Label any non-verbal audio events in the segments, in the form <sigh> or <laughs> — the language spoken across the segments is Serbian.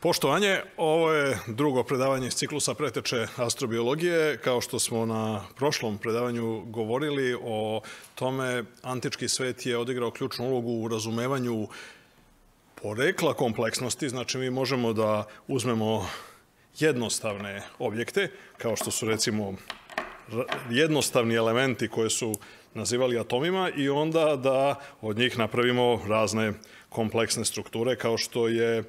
Poštovanje, ovo je drugo predavanje iz ciklusa preteče astrobiologije. Kao što smo na prošlom predavanju govorili o tome, antički svet je odigrao ključnu ulogu u razumevanju porekla kompleksnosti. Znači, mi možemo da uzmemo jednostavne objekte, kao što su recimo jednostavni elementi koje su nazivali atomima i onda da od njih napravimo razne kompleksne strukture kao što je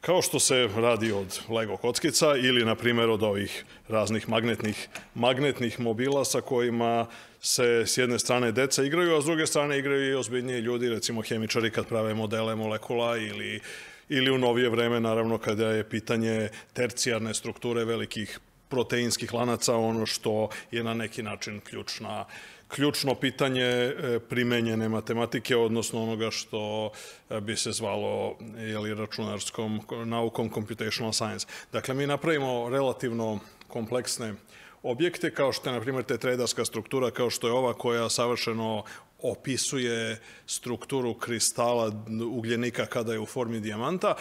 kao što se radi od Lego kockica ili, na primjer, od ovih raznih magnetnih, magnetnih mobila sa kojima se s jedne strane deca igraju, a s druge strane igraju i ozbiljniji ljudi, recimo hemičari kad prave modele molekula ili, ili u novije vreme, naravno, kada je pitanje tercijarne strukture velikih proteinskih lanaca, ono što je na neki način ključna ključno pitanje e, primenjene matematike, odnosno onoga što e, bi se zvalo jeli, računarskom naukom computational science. Dakle, mi napravimo relativno kompleksne objekte, kao što je, na primjer, tetredarska struktura, kao što je ova koja savršeno opisuje strukturu kristala ugljenika kada je u formi dijamanta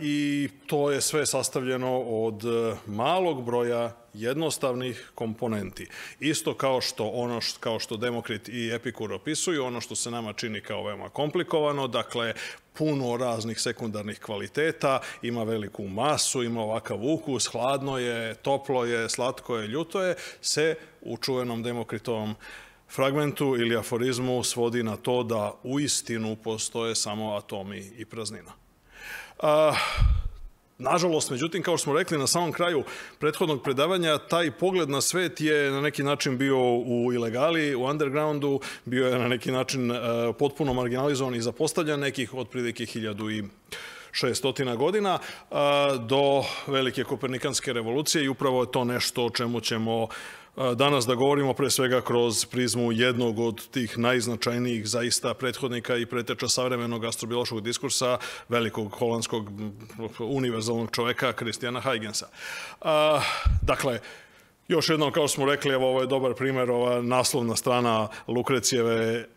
i to je sve sastavljeno od malog broja jednostavnih komponenti. Isto kao što ono što, kao što Demokrit i Epikur opisuju, ono što se nama čini kao veoma komplikovano, dakle puno raznih sekundarnih kvaliteta, ima veliku masu, ima ovakav ukus, hladno je, toplo je, slatko je, ljuto je, se u čuvenom Demokritovom fragmentu ili aforizmu svodi na to da u istinu postoje samo atomi i praznina. Nažalost, međutim, kao što smo rekli na samom kraju prethodnog predavanja, taj pogled na svet je na neki način bio u ilegali, u undergroundu, bio je na neki način uh, potpuno marginalizovan i zapostavljan nekih otprilike hiljadu i 600 godina do velike kopernikanske revolucije i upravo je to nešto o čemu ćemo danas da govorimo pre svega kroz prizmu jednog od tih najznačajnijih zaista prethodnika i preteča savremenog astrobiološkog diskursa velikog holandskog univerzalnog čoveka Kristijana Huygensa. Dakle, Još jednom, kao smo rekli, evo, ovo je dobar primer, ova naslovna strana Lukrecijeve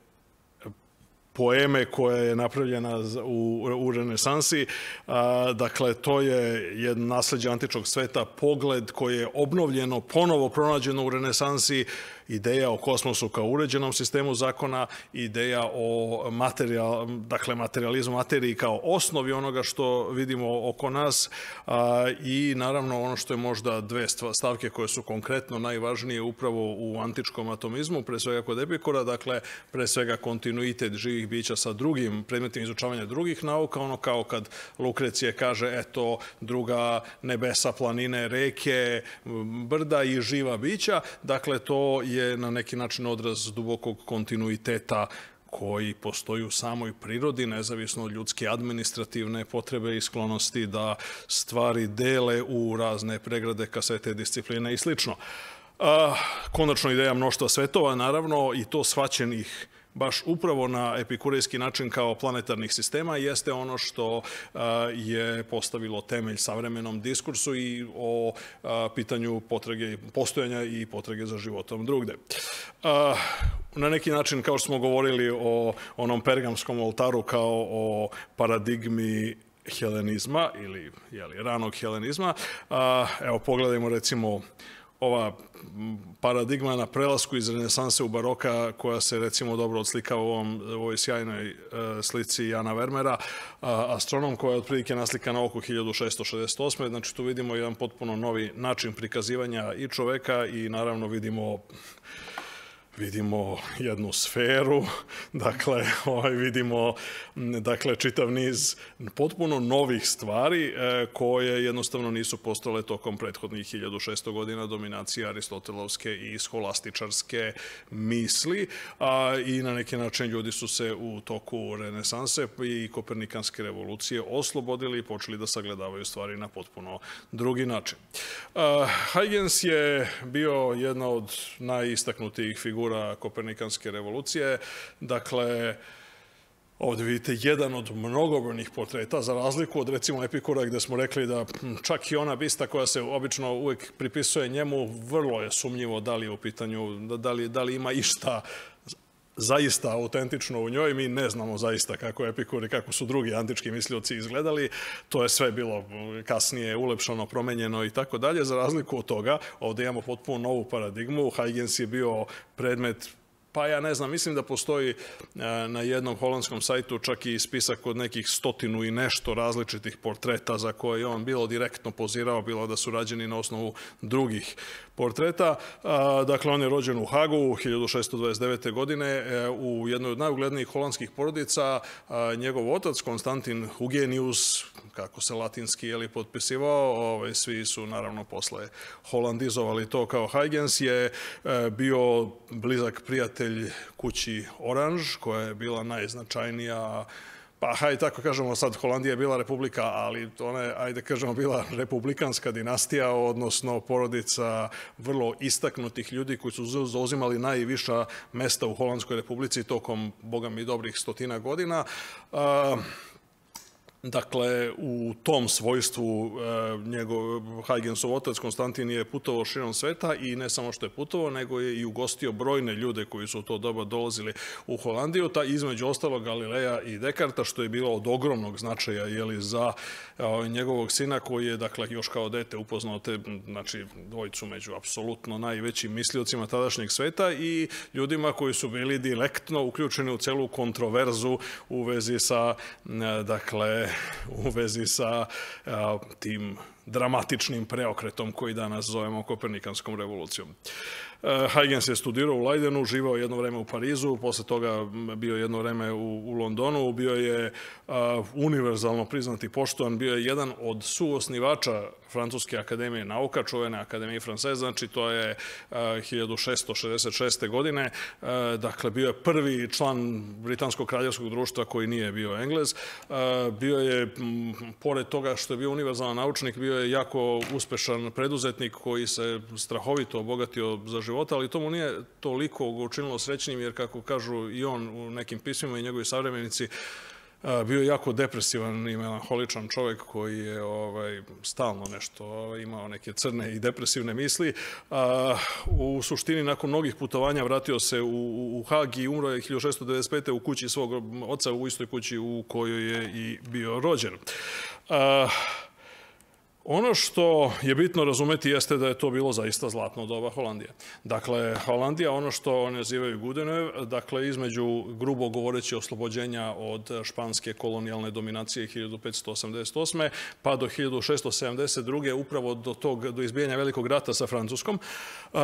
poeme koja je napravljena u, u renesansi. A, dakle, to je jedno nasledđe antičnog sveta, pogled koji je obnovljeno, ponovo pronađeno u renesansi, ideja o kosmosu kao uređenom sistemu zakona, ideja o materijal, dakle, materializmu materiji kao osnovi onoga što vidimo oko nas a, i naravno ono što je možda dve stavke koje su konkretno najvažnije upravo u antičkom atomizmu, pre svega kod Epikora, dakle, pre svega kontinuitet živih bića sa drugim predmetima izučavanja drugih nauka, ono kao kad Lukrecije kaže, eto, druga nebesa, planine, reke, brda i živa bića, dakle, to je na neki način odraz dubokog kontinuiteta koji postoji u samoj prirodi, nezavisno od ljudske administrativne potrebe i sklonosti da stvari dele u razne pregrade, kasete, discipline i slično. konačno ideja mnoštva svetova, naravno, i to svaćenih baš upravo na epikurejski način kao planetarnih sistema jeste ono što je postavilo temelj savremenom diskursu i o pitanju potrage, postojanja i potrage za životom drugde. Na neki način, kao što smo govorili o onom pergamskom oltaru kao o paradigmi helenizma ili jeli, ranog helenizma, evo pogledajmo recimo ova paradigma na prelasku iz renesanse u baroka koja se recimo dobro odslikava u ovom, ovoj sjajnoj e, slici Jana Vermera, astronom koja je otprilike naslikana oko 1668. Znači tu vidimo jedan potpuno novi način prikazivanja i čoveka i naravno vidimo vidimo jednu sferu, <laughs> dakle, ovaj, vidimo dakle, čitav niz potpuno novih stvari e, koje jednostavno nisu postale tokom prethodnih 1600 godina dominacije aristotelovske i scholastičarske misli a, i na neki način ljudi su se u toku renesanse i kopernikanske revolucije oslobodili i počeli da sagledavaju stvari na potpuno drugi način. A, Huygens je bio jedna od najistaknutijih figura figura Kopernikanske revolucije. Dakle, Ovde vidite jedan od mnogobrojnih portreta, za razliku od recimo Epikura gde smo rekli da čak i ona bista koja se obično uvek pripisuje njemu, vrlo je sumnjivo da li je u pitanju, da li, da li ima išta zaista autentično u njoj. Mi ne znamo zaista kako Epikur i kako su drugi antički mislioci izgledali. To je sve bilo kasnije ulepšano, promenjeno i tako dalje. Za razliku od toga, ovde imamo potpuno novu paradigmu. Huygens je bio predmet Pa ja ne znam, mislim da postoji e, na jednom holandskom sajtu čak i spisak od nekih stotinu i nešto različitih portreta za koje je on bilo direktno pozirao, bilo da su rađeni na osnovu drugih portreta. Dakle, on je rođen u Hagu 1629. godine e, u jednoj od najuglednijih holandskih porodica. Njegov otac, Konstantin Hugenius, kako se latinski je li potpisivao, ovaj, svi su naravno posle holandizovali to kao Huygens, je e, bio blizak prijatelj kući Orange, koja je bila najznačajnija pa hajde tako kažemo sad Holandija je bila republika, ali ona je, ajde kažemo, bila republikanska dinastija, odnosno porodica vrlo istaknutih ljudi koji su zauzimali najviša mesta u Holandskoj republici tokom, boga mi, dobrih stotina godina. Uh, Dakle, u tom svojstvu e, njegov Haygensov otac Konstantin je putovao širom sveta i ne samo što je putovao, nego je i ugostio brojne ljude koji su u to doba dolazili u Holandiju, ta između ostalog Galileja i Dekarta, što je bilo od ogromnog značaja jeli, za e, njegovog sina koji je, dakle, još kao dete upoznao te, znači, dvojicu među apsolutno najvećim misliocima tadašnjeg sveta i ljudima koji su bili direktno uključeni u celu kontroverzu u vezi sa, e, dakle, u vezi sa a, tim dramatičnim preokretom koji danas zovemo Kopernikanskom revolucijom. Huygens je studirao u Leidenu, živao jedno vreme u Parizu, posle toga bio jedno vreme u, u Londonu, bio je a, univerzalno priznati poštovan, bio je jedan od suosnivača Francuske akademije nauka, čuvene akademije Francesa, znači to je a, 1666. godine, a, dakle bio je prvi član Britanskog kraljevskog društva koji nije bio Englez, a, bio je, m, pored toga što je bio univerzalan naučnik, bio je jako uspešan preduzetnik koji se strahovito obogatio za život života, ali to mu nije toliko ga učinilo srećnim, jer kako kažu i on u nekim pismima i njegovi savremenici, bio je jako depresivan i melanholičan čovek koji je ovaj, stalno nešto ovaj, imao neke crne i depresivne misli. A, u suštini, nakon mnogih putovanja, vratio se u, u Hag i umro je 1695. u kući svog oca, u istoj kući u kojoj je i bio rođen. A, Ono što je bitno razumeti jeste da je to bilo zaista zlatno doba Holandije. Dakle, Holandija, ono što nazivaju Gudenev, dakle, između grubo govoreći oslobođenja od španske kolonijalne dominacije 1588. pa do 1672. upravo do tog, do izbijanja velikog rata sa Francuskom.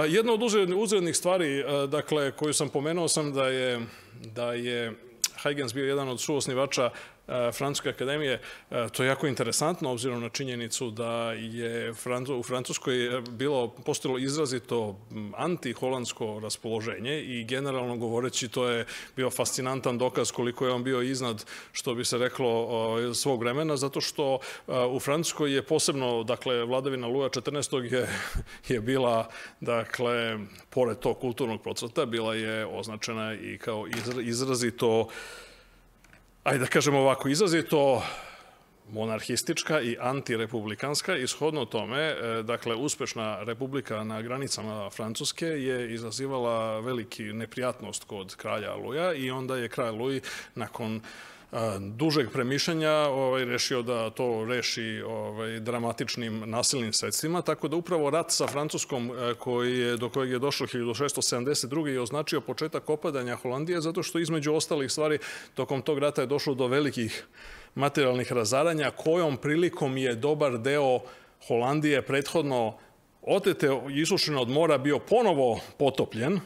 Jedna od uzrednih stvari, dakle, koju sam pomenuo sam da je, da je Huygens bio jedan od suosnivača Francuske akademije. E, to je jako interesantno, obzirom na činjenicu da je u Francuskoj bilo postojilo izrazito anti-holandsko raspoloženje i generalno govoreći to je bio fascinantan dokaz koliko je on bio iznad, što bi se reklo, svog vremena, zato što e, u Francuskoj je posebno, dakle, vladavina Luja 14. je, je bila, dakle, pored tog kulturnog procvata, bila je označena i kao izrazito ajde da kažemo ovako, izrazito monarhistička i antirepublikanska. Ishodno tome, e, dakle, uspešna republika na granicama Francuske je izazivala veliki neprijatnost kod kralja Luja i onda je kralj Luj nakon dužeg premišljanja ovaj, rešio da to reši ovaj, dramatičnim nasilnim sredstvima, tako da upravo rat sa Francuskom e, koji je, do kojeg je došlo 1672. je označio početak opadanja Holandije, zato što između ostalih stvari tokom tog rata je došlo do velikih materijalnih razaranja, kojom prilikom je dobar deo Holandije prethodno otete i od mora bio ponovo potopljen,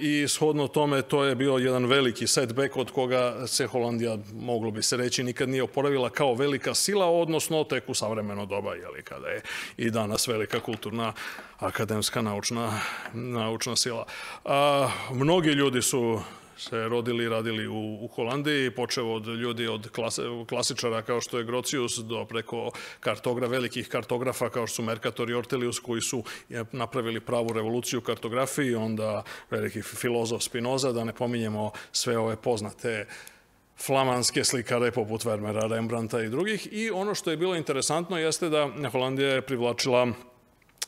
i shodno tome to je bio jedan veliki setback od koga se Holandija, moglo bi se reći, nikad nije oporavila kao velika sila, odnosno tek u savremeno doba, jeli, kada je i danas velika kulturna akademska naučna, naučna sila. A, mnogi ljudi su se rodili i radili u, u Holandiji, počeo od ljudi od klase, klasičara kao što je Grocius do preko kartogra, velikih kartografa kao što su Mercator i Ortelius koji su napravili pravu revoluciju u kartografiji, onda veliki filozof Spinoza, da ne pominjemo sve ove poznate flamanske slikare poput Vermeera, Rembrandta i drugih. I ono što je bilo interesantno jeste da Holandija je privlačila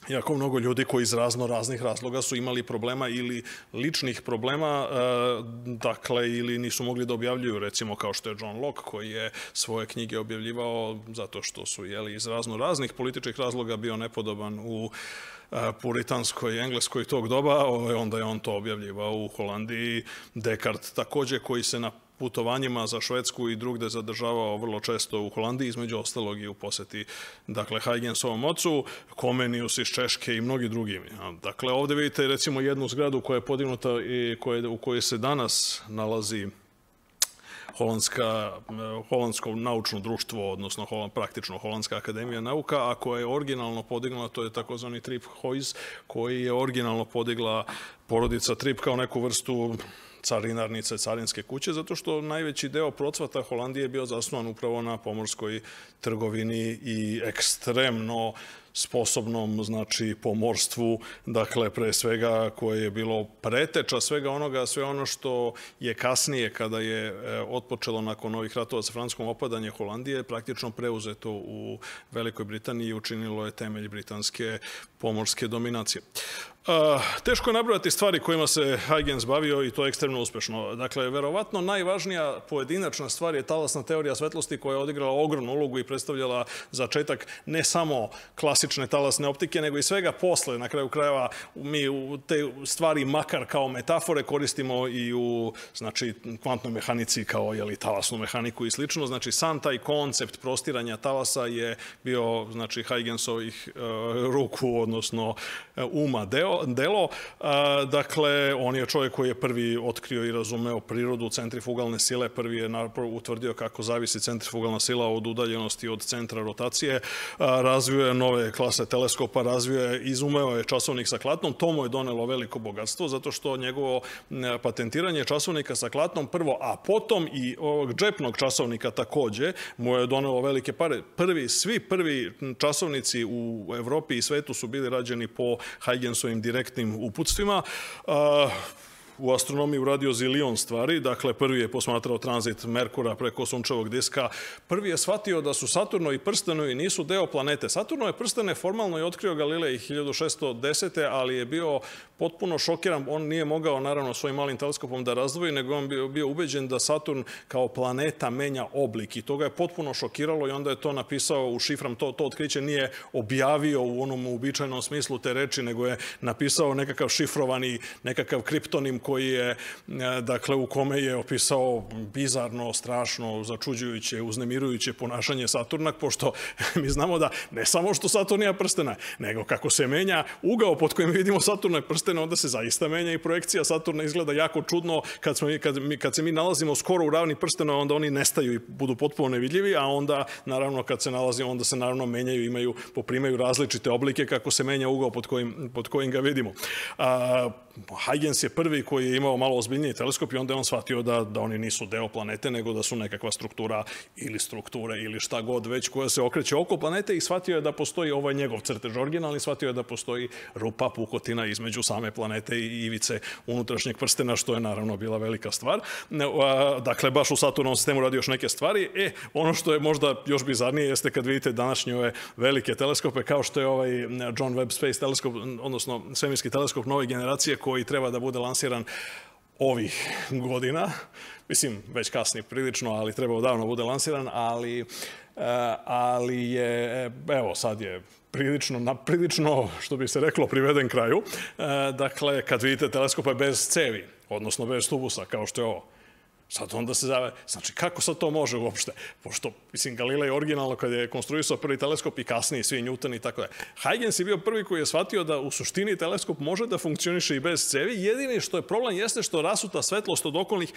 jako mnogo ljudi koji iz razno raznih razloga su imali problema ili ličnih problema, e, dakle, ili nisu mogli da objavljuju, recimo kao što je John Locke, koji je svoje knjige objavljivao zato što su, jeli, iz razno raznih političkih razloga bio nepodoban u e, puritanskoj engleskoj tog doba, ovaj, onda je on to objavljivao u Holandiji. Descartes takođe, koji se na putovanjima za Švedsku i drugde zadržavao vrlo često u Holandiji, između ostalog i u poseti dakle, Huygensovom ocu, Komenius iz Češke i mnogi drugi. Dakle, ovde vidite recimo jednu zgradu koja je podignuta i u kojoj se danas nalazi holandska, holandsko naučno društvo, odnosno praktično Holandska akademija nauka, a koja je originalno podigla, to je takozvani Trip Hoys, koji je originalno podigla porodica Trip kao neku vrstu carinarnice, carinske kuće, zato što najveći deo procvata Holandije je bio zasnovan upravo na pomorskoj trgovini i ekstremno sposobnom, znači, pomorstvu, dakle, pre svega koje je bilo preteča svega onoga, sve ono što je kasnije, kada je e, otpočelo nakon ovih ratova sa francuskom opadanje Holandije, praktično preuzeto u Velikoj Britaniji i učinilo je temelj britanske pomorske dominacije. Uh, teško je nabrojati stvari kojima se Huygens bavio i to je ekstremno uspešno. Dakle, verovatno najvažnija pojedinačna stvar je talasna teorija svetlosti koja je odigrala ogromnu ulogu i predstavljala začetak ne samo klasične talasne optike, nego i svega posle. Na kraju krajeva mi te stvari makar kao metafore koristimo i u znači, kvantnoj mehanici kao talasnu mehaniku i slično. Znači, sam taj koncept prostiranja talasa je bio znači, Huygensovih uh, ruku, odnosno uh, uma deo delo. Dakle, on je čovjek koji je prvi otkrio i razumeo prirodu centrifugalne sile, prvi je utvrdio kako zavisi centrifugalna sila od udaljenosti od centra rotacije, razvio je nove klase teleskopa, razvio je, izumeo je časovnik sa klatnom, to mu je donelo veliko bogatstvo, zato što njegovo patentiranje časovnika sa klatnom prvo, a potom i ovog džepnog časovnika takođe, mu je donelo velike pare. Prvi, svi prvi časovnici u Evropi i svetu su bili rađeni po Huygensovim direktnim uputstvima u astronomiji uradio zilion stvari. Dakle, prvi je posmatrao tranzit Merkura preko sunčevog diska. Prvi je shvatio da su Saturno i prsteno i nisu deo planete. Saturno je prstene formalno i otkrio Galilej 1610. ali je bio potpuno šokiran. On nije mogao, naravno, svojim malim teleskopom da razdvoji, nego on bio, bio ubeđen da Saturn kao planeta menja oblik i to ga je potpuno šokiralo i onda je to napisao u šifram. To, to otkriće nije objavio u onom uobičajenom smislu te reči, nego je napisao nekakav šifrovani, nekakav kriptonim koji je, e, dakle, u kome je opisao bizarno, strašno, začuđujuće, uznemirujuće ponašanje Saturna, pošto <laughs> mi znamo da ne samo što Saturn ima prstena, nego kako se menja ugao pod kojim vidimo Saturna prstena, onda se zaista menja i projekcija Saturna izgleda jako čudno kad, smo, kad, mi, kad se mi nalazimo skoro u ravni prstena, onda oni nestaju i budu potpuno nevidljivi, a onda, naravno, kad se nalazimo, onda se naravno menjaju, imaju, poprimaju različite oblike kako se menja ugao pod kojim, pod kojim ga vidimo. A, Huygens je prvi koji je imao malo ozbiljniji teleskop i onda je on shvatio da, da oni nisu deo planete, nego da su nekakva struktura ili strukture ili šta god već koja se okreće oko planete i shvatio je da postoji ovaj njegov crtež originalni, shvatio je da postoji rupa pukotina između same planete i ivice unutrašnjeg prstena, što je naravno bila velika stvar. Dakle, baš u Saturnovom sistemu radi još neke stvari. E, ono što je možda još bizarnije jeste kad vidite današnje ove velike teleskope, kao što je ovaj John Webb Space teleskop, odnosno svemirski teleskop nove generacije koji treba da bude lansiran ovih godina. Mislim, već kasni prilično, ali treba davno da bude lansiran, ali, eh, ali je, evo, sad je prilično, na, prilično, što bi se reklo, priveden kraju. Eh, dakle, kad vidite teleskope bez cevi, odnosno bez tubusa, kao što je ovo, Sad onda se zave, znači kako sad to može uopšte? Pošto, mislim, Galilej originalno kad je konstruisao prvi teleskop i kasnije svi Newton i tako da. Huygens je bio prvi koji je shvatio da u suštini teleskop može da funkcioniše i bez cevi. Jedini što je problem jeste što rasuta svetlost od okolnih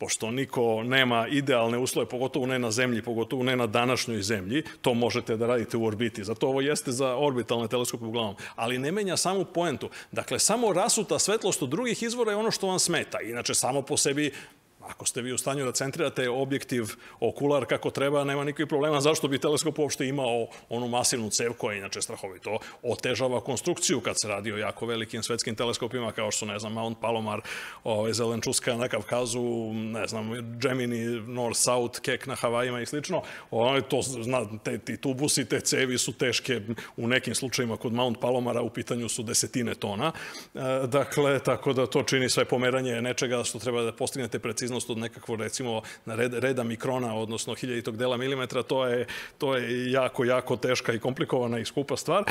pošto niko nema idealne uslove, pogotovo ne na zemlji, pogotovo ne na današnjoj zemlji, to možete da radite u orbiti. Zato ovo jeste za orbitalne teleskope uglavnom. Ali ne menja samu poentu. Dakle, samo rasuta svetlost od drugih izvora je ono što vam smeta. Inače, samo po sebi Ako ste vi u stanju da centrirate objektiv okular kako treba, nema nikakvih problema. Zašto bi teleskop uopšte imao onu masivnu cev koja inače strahovito otežava konstrukciju kad se radi o jako velikim svetskim teleskopima kao što su, ne znam, Mount Palomar, ovaj, Zelenčuska na Kavkazu, ne znam, Gemini, North South, Kek na Havajima i slično. Ovaj, to, zna, te, ti tubusi, te cevi su teške u nekim slučajima kod Mount Palomara u pitanju su desetine tona. E, dakle, tako da to čini sve pomeranje nečega što treba da postignete precizno preciznost od nekakvo recimo na red, reda mikrona, odnosno hiljaditog dela milimetra, to je, to je jako, jako teška i komplikovana i skupa stvar.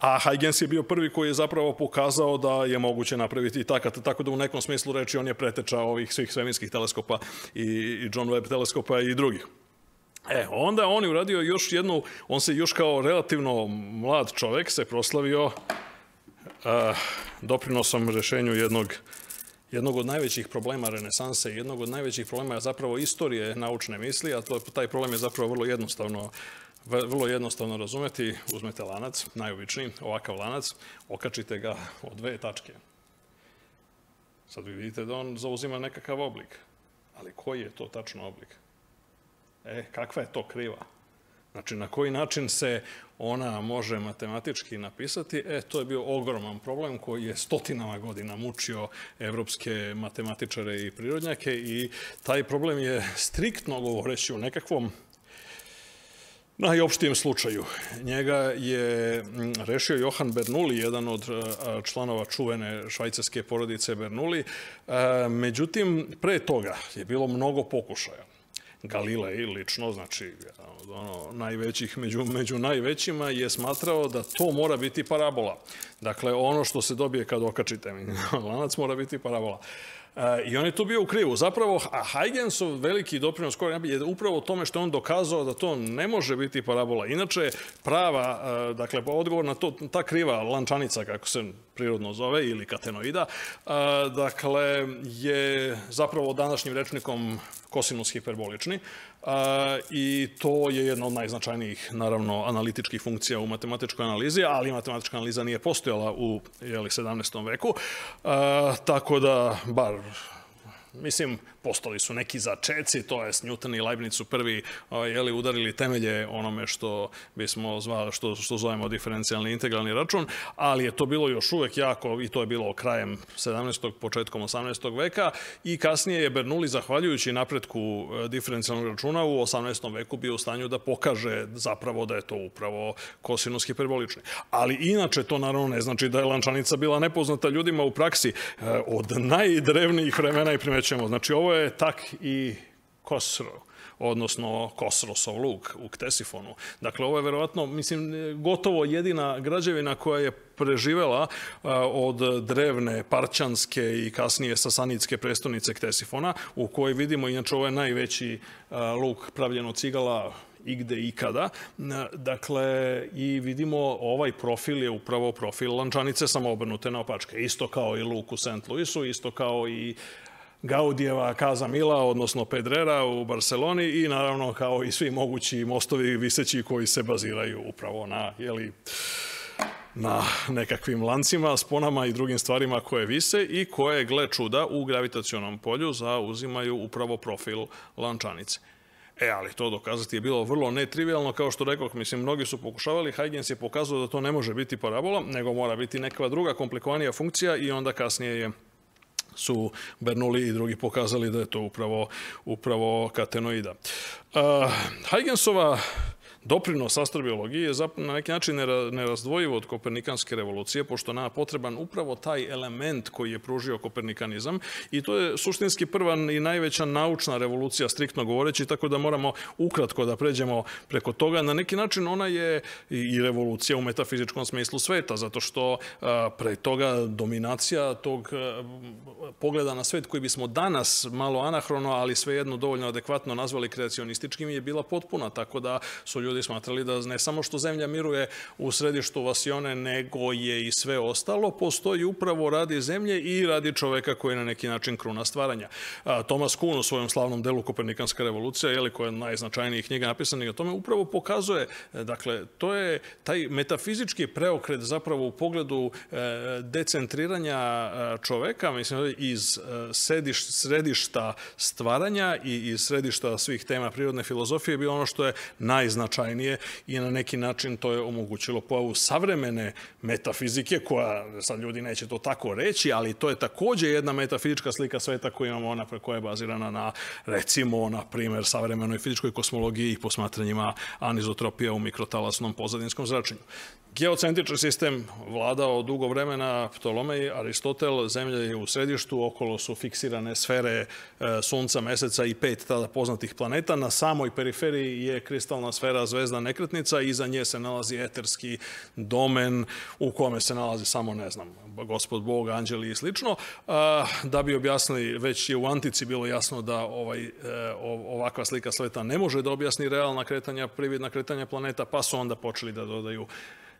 A Huygens je bio prvi koji je zapravo pokazao da je moguće napraviti i tako, tako da u nekom smislu reči on je preteča ovih svih svemirskih teleskopa i, John Webb teleskopa i drugih. E, onda on je uradio još jednu, on se još kao relativno mlad čovek se proslavio uh, doprinosom rešenju jednog jednog od najvećih problema renesanse jednog od najvećih problema zapravo istorije naučne misli, a to, taj problem je zapravo vrlo jednostavno vrlo jednostavno razumeti. Uzmete lanac, najobičniji, ovakav lanac, okačite ga od dve tačke. Sad vi vidite da on zauzima nekakav oblik. Ali koji je to tačno oblik? E, kakva je to kriva? Znači, na koji način se ona može matematički napisati, e, to je bio ogroman problem koji je stotinama godina mučio evropske matematičare i prirodnjake i taj problem je striktno govoreći u nekakvom najopštijem slučaju. Njega je rešio Johan Bernoulli, jedan od članova čuvene švajcarske porodice Bernoulli. Međutim, pre toga je bilo mnogo pokušaja. Galilei lično, znači ono, najvećih, među, među najvećima, je smatrao da to mora biti parabola. Dakle, ono što se dobije kad okačite <laughs> lanac mora biti parabola. E, I on je tu bio u krivu. Zapravo, Huygensov veliki doprinos koji je upravo tome što on dokazao da to ne može biti parabola. Inače, prava, e, dakle, odgovor na to, ta kriva lančanica, kako se prirodno zove, ili katenoida, e, dakle, je zapravo današnjim rečnikom kosinus hiperbolični i to je jedna od najznačajnijih, naravno, analitičkih funkcija u matematičkoj analizi, ali matematička analiza nije postojala u jeli, 17. veku, tako da, bar Mislim, postali su neki začeci, to je Newton i Leibniz su prvi jeli, udarili temelje onome što bismo zvali, što, što zovemo diferencijalni integralni račun, ali je to bilo još uvek jako, i to je bilo krajem 17. početkom 18. veka i kasnije je Bernoulli, zahvaljujući napretku e, diferencijalnog računa, u 18. veku bio u stanju da pokaže zapravo da je to upravo kosinus hiperbolični. Ali inače to naravno ne znači da je lančanica bila nepoznata ljudima u praksi e, od najdrevnijih vremena i primećujemo. Znači ovo je tak i Kosro odnosno Kosrosov luk u Ktesifonu. Dakle, ovo je verovatno, mislim, gotovo jedina građevina koja je preživela od drevne parćanske i kasnije sasanitske prestonice Ktesifona, u kojoj vidimo, inače ovo je najveći luk pravljen od cigala igde ikada. Dakle, i vidimo ovaj profil je upravo profil lančanice samo obrnute na opačke. Isto kao i luk u St. Louisu, isto kao i Gaudijeva Kaza Mila, odnosno Pedrera u Barceloni i naravno kao i svi mogući mostovi viseći koji se baziraju upravo na, jeli, na nekakvim lancima, sponama i drugim stvarima koje vise i koje, gle čuda, u gravitacionom polju zauzimaju upravo profil lančanice. E, ali to dokazati je bilo vrlo netrivialno, kao što rekao, mislim, mnogi su pokušavali, Huygens je pokazao da to ne može biti parabola, nego mora biti neka druga komplikovanija funkcija i onda kasnije je su Bernoulli i drugi pokazali da je to upravo, upravo katenoida. Uh, Huygensova doprinos astrobiologiji je na neki način nerazdvojivo od kopernikanske revolucije, pošto nama potreban upravo taj element koji je pružio kopernikanizam i to je suštinski prva i najveća naučna revolucija, striktno govoreći, tako da moramo ukratko da pređemo preko toga. Na neki način ona je i revolucija u metafizičkom smislu sveta, zato što pre toga dominacija tog pogleda na svet koji bismo danas malo anahrono, ali svejedno dovoljno adekvatno nazvali kreacionističkim je bila potpuna, tako da su ljudi ljudi smatrali da ne samo što zemlja miruje u središtu Vasione, nego je i sve ostalo, postoji upravo radi zemlje i radi čoveka koji je na neki način kruna stvaranja. Thomas Kuhn u svojom slavnom delu Kopernikanska revolucija, jeli, koja je najznačajnijih knjiga napisanih o tome, upravo pokazuje, dakle, to je taj metafizički preokret zapravo u pogledu e, decentriranja e, čoveka, mislim, iz središta stvaranja i iz središta svih tema prirodne filozofije bilo ono što je najznačajnije i na neki način to je omogućilo pojavu savremene metafizike koja, sad ljudi neće to tako reći, ali to je takođe jedna metafizička slika sveta koju imamo ona koja je bazirana na recimo, na primer, savremenoj fizičkoj kosmologiji i posmatranjima anizotropija u mikrotalasnom pozadinskom zračenju. Geocentrični sistem vladao dugo vremena, Ptolomej, Aristotel, zemlja je u središtu, okolo su fiksirane sfere e, Sunca, Meseca i pet tada poznatih planeta. Na samoj periferiji je kristalna sfera zvezda nekretnica, iza nje se nalazi eterski domen u kome se nalazi samo, ne znam, gospod Bog, anđeli i slično. Da bi objasnili, već je u antici bilo jasno da ovaj, e, ovakva slika sveta ne može da objasni realna kretanja, prividna kretanja planeta, pa su onda počeli da dodaju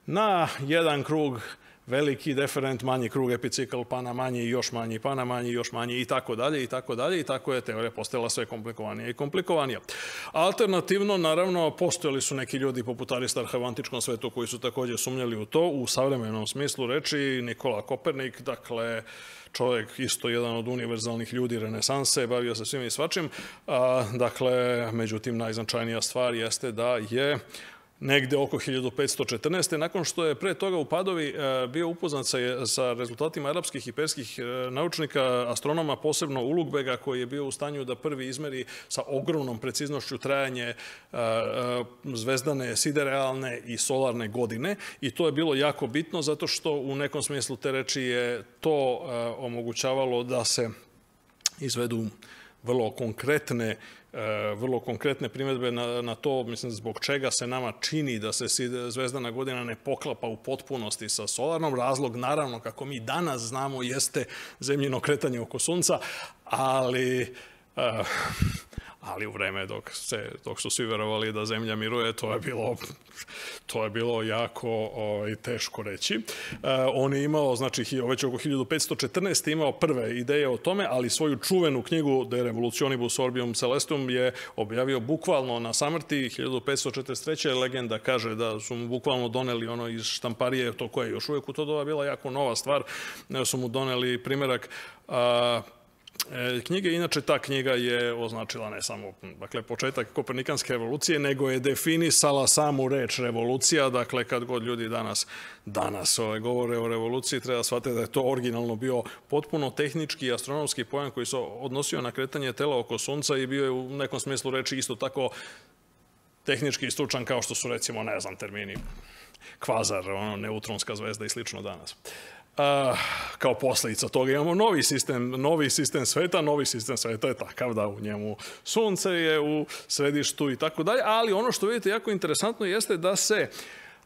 na jedan krug veliki deferent, manji krug epicikl, pa na manji, još manji, pa na manji, još manji i tako dalje i tako dalje i tako je teorija postala sve komplikovanija i komplikovanija. Alternativno, naravno, postojali su neki ljudi poput Aristarha u antičkom svetu koji su takođe sumnjali u to, u savremenom smislu reči, Nikola Kopernik, dakle, čovjek isto jedan od univerzalnih ljudi renesanse, bavio se svim i svačim. Dakle, međutim, najznačajnija stvar jeste da je negde oko 1514. Nakon što je pre toga u Padovi e, bio upoznat sa, rezultatima arapskih i perskih e, naučnika, astronoma, posebno Ulugbega, koji je bio u stanju da prvi izmeri sa ogromnom preciznošću trajanje e, zvezdane, siderealne i solarne godine. I to je bilo jako bitno zato što u nekom smislu te reči je to omogućavalo da se izvedu vrlo konkretne E, vrlo konkretne primetbe na, na to, mislim, zbog čega se nama čini da se zvezdana godina ne poklapa u potpunosti sa solarnom. Razlog, naravno, kako mi danas znamo, jeste zemljino kretanje oko sunca, ali... Uh, ali u vreme dok, se, dok su svi verovali da zemlja miruje, to je bilo, to je bilo jako ovaj, teško reći. E, on je imao, znači, već oko 1514. imao prve ideje o tome, ali svoju čuvenu knjigu De Revolutionibus Orbium Celestum je objavio bukvalno na samrti 1543. Legenda kaže da su mu bukvalno doneli ono iz štamparije, to koje je još uvijek u to doba bila jako nova stvar, su mu doneli primjerak a, E, knjige, inače ta knjiga je označila ne samo dakle, početak kopernikanske revolucije, nego je definisala samu reč revolucija, dakle kad god ljudi danas, danas ove, govore o revoluciji, treba shvatiti da je to originalno bio potpuno tehnički i astronomski pojam koji se odnosio na kretanje tela oko sunca i bio je u nekom smislu reči isto tako tehnički istučan kao što su recimo, ne znam, termini kvazar, ono, neutronska zvezda i slično danas. A, kao posljedica toga imamo novi sistem, novi sistem sveta, novi sistem sveta je takav da u njemu sunce je u središtu i tako dalje, ali ono što vidite jako interesantno jeste da se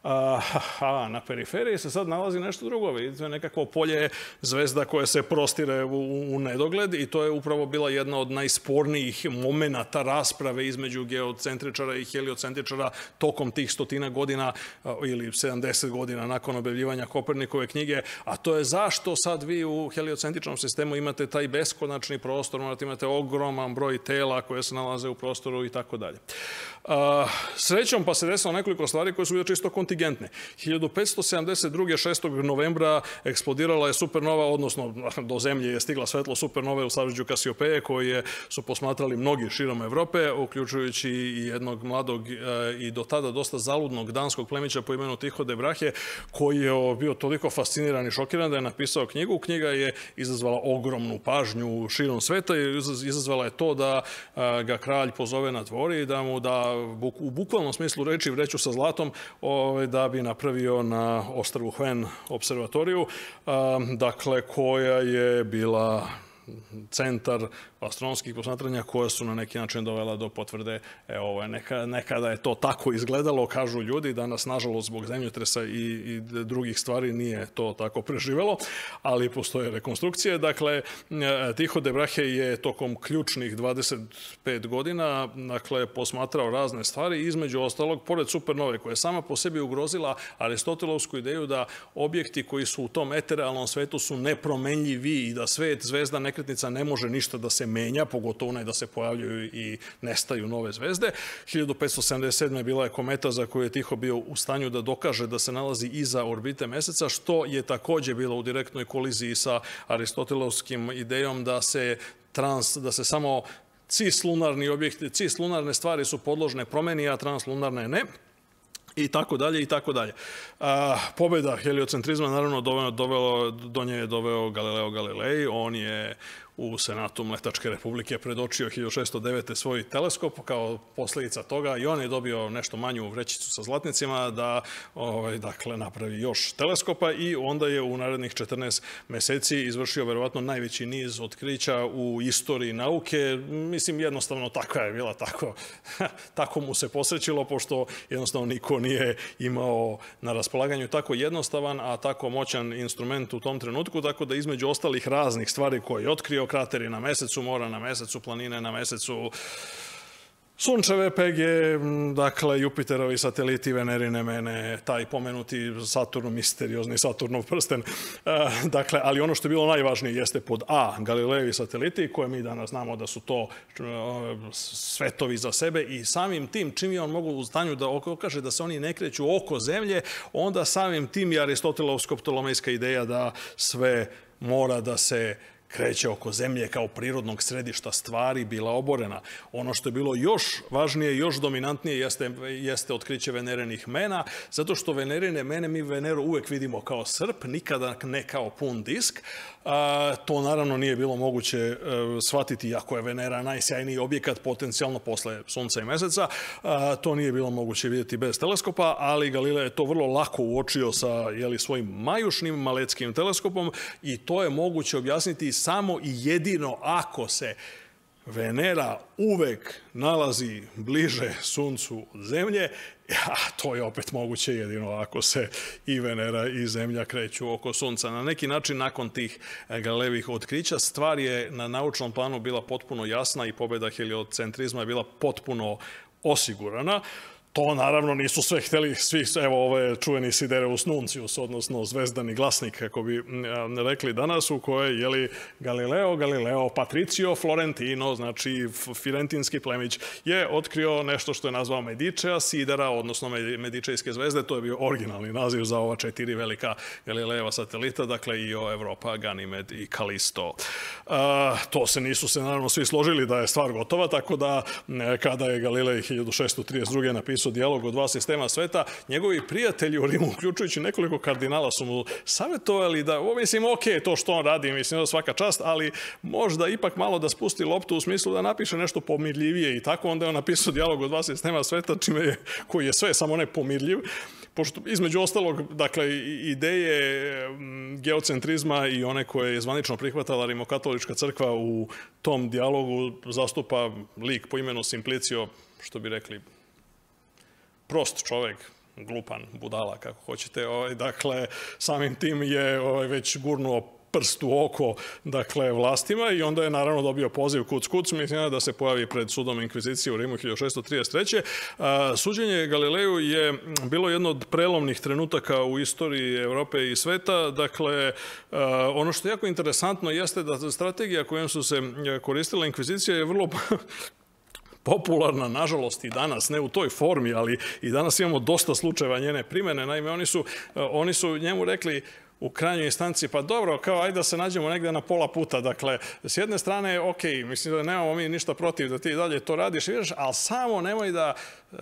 a na periferiji se sad nalazi nešto drugo. Vidite, nekako polje zvezda koje se prostire u, u nedogled i to je upravo bila jedna od najspornijih momenata rasprave između geocentričara i heliocentričara tokom tih stotina godina ili 70 godina nakon objavljivanja Kopernikove knjige, a to je zašto sad vi u heliocentričnom sistemu imate taj beskonačni prostor, morate imate ogroman broj tela koje se nalaze u prostoru i tako dalje. Srećom pa se desilo nekoliko stvari koje su bile čisto kontingentne. 1572. 6. novembra eksplodirala je supernova, odnosno <laughs> do zemlje je stigla svetlo supernove u Saveđu Kasiopeje, koje su posmatrali mnogi širom Evrope, uključujući i jednog mladog e, i do tada dosta zaludnog danskog plemića po imenu Tihode Brahe, koji je bio toliko fasciniran i šokiran da je napisao knjigu. Knjiga je izazvala ogromnu pažnju širom sveta i izazvala je to da e, ga kralj pozove na dvori i da mu da u bukvalnom smislu reči vreću sa zlatom ovaj, da bi napravio na ostrvu Hven observatoriju, dakle koja je bila centar astronomskih posmatranja koja su na neki način dovela do potvrde e, ovo je neka, nekada je to tako izgledalo, kažu ljudi, danas nažalost zbog zemljotresa i, i drugih stvari nije to tako preživelo, ali postoje rekonstrukcije. Dakle, Tiho de Brahe je tokom ključnih 25 godina dakle, posmatrao razne stvari, između ostalog, pored supernove koja je sama po sebi ugrozila aristotelovsku ideju da objekti koji su u tom eterealnom svetu su nepromenljivi i da svet zvezda nekretnica ne može ništa da se menja, pogotovo ne da se pojavljuju i nestaju nove zvezde. 1577. bila je kometa za koju je Tiho bio u stanju da dokaže da se nalazi iza orbite meseca, što je takođe bilo u direktnoj koliziji sa aristotelovskim idejom da se trans, da se samo cislunarni objekti, cislunarne stvari su podložne promeni, a translunarne ne i tako dalje i tako dalje. Pobeda heliocentrizma naravno dovelo, dovelo, do nje je doveo Galileo Galilei, on je u Senatu Mletačke republike predočio 1609. svoj teleskop kao posledica toga i on je dobio nešto manju vrećicu sa zlatnicima da ovaj, dakle, napravi još teleskopa i onda je u narednih 14 meseci izvršio verovatno najveći niz otkrića u istoriji nauke. Mislim, jednostavno takva je bila tako, <laughs> tako mu se posrećilo, pošto jednostavno niko nije imao na raspolaganju tako jednostavan, a tako moćan instrument u tom trenutku, tako da između ostalih raznih stvari koje je otkrio, krateri na mesecu, mora na mesecu, planine na mesecu, Sunčeve PG, dakle, Jupiterovi sateliti, Venerine mene, taj pomenuti Saturn, misteriozni Saturnov prsten. E, dakle, ali ono što je bilo najvažnije jeste pod A, Galilejevi sateliti, koje mi danas znamo da su to e, svetovi za sebe i samim tim, čim je on mogu u stanju da okaže da se oni ne kreću oko zemlje, onda samim tim je Aristotelovsko-ptolomejska ideja da sve mora da se kreće oko zemlje kao prirodnog središta stvari bila oborena. Ono što je bilo još važnije još dominantnije jeste, jeste otkriće venerenih mena, zato što venerine mene mi Veneru uvek vidimo kao srp, nikada ne kao pun disk. A, to naravno nije bilo moguće e, shvatiti, ako je Venera najsjajniji objekat potencijalno posle Sunca i Meseca, a, to nije bilo moguće vidjeti bez teleskopa, ali Galileo je to vrlo lako uočio sa jeli, svojim majušnim maleckim teleskopom i to je moguće objasniti samo i jedino ako se Venera uvek nalazi bliže Suncu od Zemlje, a to je opet moguće jedino ako se i Venera i Zemlja kreću oko Sunca. Na neki način, nakon tih galevih otkrića, stvar je na naučnom planu bila potpuno jasna i pobeda heliocentrizma je bila potpuno osigurana. To naravno nisu sve hteli svi, evo ove čuveni Sidereus Nuncius, odnosno zvezdani glasnik, kako bi rekli danas, u kojoj je li Galileo, Galileo Patricio Florentino, znači firentinski plemić, je otkrio nešto što je nazvao Medicea Sidera, odnosno Medičejske zvezde, to je bio originalni naziv za ova četiri velika Galileeva satelita, dakle i o Evropa, Ganymed i Kalisto. A, to se nisu se naravno svi složili da je stvar gotova, tako da kada je Galilej 1632. napisao napisao dijalog od dva sistema sveta, njegovi prijatelji u Rimu, uključujući nekoliko kardinala, su mu savjetovali da, o, mislim, ok, to što on radi, mislim da svaka čast, ali možda ipak malo da spusti loptu u smislu da napiše nešto pomirljivije i tako, onda je on napisao dijalog od dva sistema sveta, čime je, koji je sve samo ne pomirljiv, pošto između ostalog, dakle, ideje geocentrizma i one koje je zvanično prihvatala rimokatolička crkva u tom dijalogu zastupa lik po imenu Simplicio, što bi rekli prost čovek, glupan, budala, kako hoćete. Ovaj, dakle, samim tim je ovaj, već gurnuo prst u oko dakle, vlastima i onda je naravno dobio poziv kuc kuc, mislim da se pojavi pred sudom Inkvizicije u Rimu 1633. A, suđenje Galileju je bilo jedno od prelomnih trenutaka u istoriji Evrope i sveta. Dakle, a, ono što je jako interesantno jeste da strategija kojom su se koristila Inkvizicija je vrlo popularna, nažalost i danas, ne u toj formi, ali i danas imamo dosta slučajeva njene primene. Naime, oni su, eh, oni su njemu rekli u krajnjoj instanci, pa dobro, kao ajde da se nađemo negde na pola puta. Dakle, s jedne strane, ok, mislim da nemamo mi ništa protiv da ti dalje to radiš, vidiš, ali samo nemoj da eh,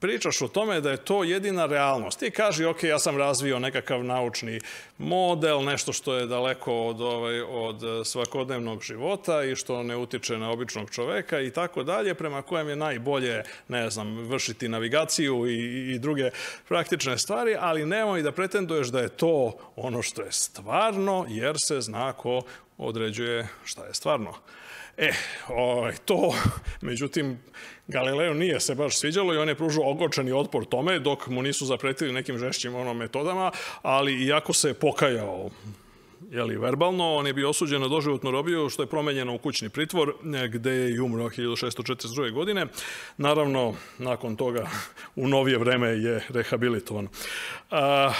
pričaš o tome da je to jedina realnost. Ti kaži, ok, ja sam razvio nekakav naučni model, nešto što je daleko od, ovaj, od svakodnevnog života i što ne utiče na običnog čoveka i tako dalje, prema kojem je najbolje, ne znam, vršiti navigaciju i, i druge praktične stvari, ali nemoj da pretenduješ da je to ono što je stvarno, jer se zna ko određuje šta je stvarno. E, ovaj, to, međutim, Galileo nije se baš sviđalo i on je pružao ogorčeni otpor tome, dok mu nisu zapretili nekim žešćim ono, metodama, ali iako se pokajao jeli, verbalno, on je bio osuđen na doživotnu robiju, što je promenjeno u kućni pritvor, gde je i umro 1642. godine. Naravno, nakon toga, u novije vreme je rehabilitovan. A,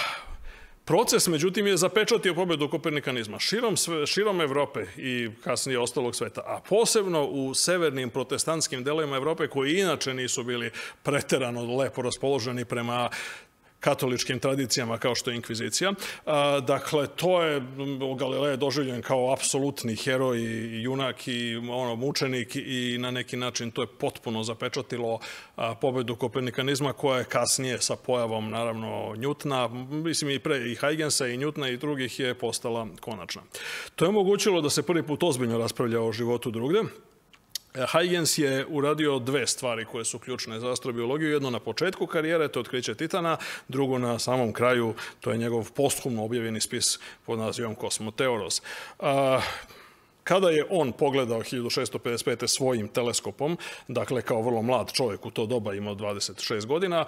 Proces, međutim, je zapečatio pobedu kopernikanizma širom, sve, širom Evrope i kasnije ostalog sveta, a posebno u severnim protestantskim delovima Evrope koji inače nisu bili preterano lepo raspoloženi prema katoličkim tradicijama kao što je inkvizicija. Dakle, to je Galileo doživljen kao apsolutni heroj i junak i ono, mučenik i na neki način to je potpuno zapečatilo pobedu kopernikanizma koja je kasnije sa pojavom naravno Njutna, mislim i pre i Huygensa i Njutna i drugih je postala konačna. To je omogućilo da se prvi put ozbiljno raspravlja o životu drugde. Huygens je uradio dve stvari koje su ključne za astrobiologiju. Jedno na početku karijere, to je otkriće Titana, drugo na samom kraju, to je njegov posthumno objavljeni spis pod nazivom Kosmoteoros. Kada je on pogledao 1655. svojim teleskopom, dakle kao vrlo mlad čovjek u to doba imao 26 godina,